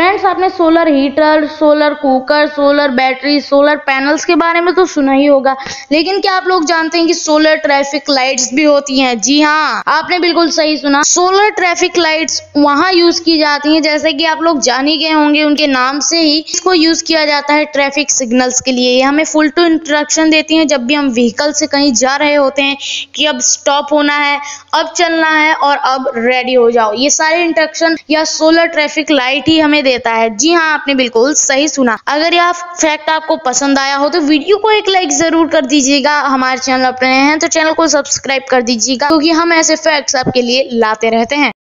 Friends आपने solar heater solar cooker solar battery solar panels के बारे में तो सुना ही होगा। लेकिन क्या आप लोग जानते हैं कि सोलर ट्रैफ़िक लाइट्स भी होती हैं? जी हाँ आपने बिल्कुल सही सुना। सोलर ट्रैफ़िक लाइट्स वहाँ यूज़ की जाती हैं, जैसे कि आप लोग जान ही गए होंगे, उनके नाम से ही इसको यूज़ किया जाता है ट्रैफ़िक सिग्नल्स के लिए। ये हमें फुल टू इंस्ट्रक्शन देती हैं जब भी हम व्हीकल से कहीं जा रहे होते हैं कि अब स्टॉप होना है, अब चलना है और अब रेडी हो जाओ। ये सारे इंस्ट्रक्शन या सोलर ट्रैफ़िक लाइट ही हमें देता है। जी हाँ आपने बिल्कुल सही सुना। अगर यह फैक्ट आपको पसंद आया हो तो वीडियो को एक लाइक ज़रूर कर दीजिएगा। हमारे चैनल अपने हैं तो चैनल को सब्सक्राइब कर दीजिएगा, क्योंकि हम ऐसे फैक्ट्स आपके लिए लाते रहते हैं।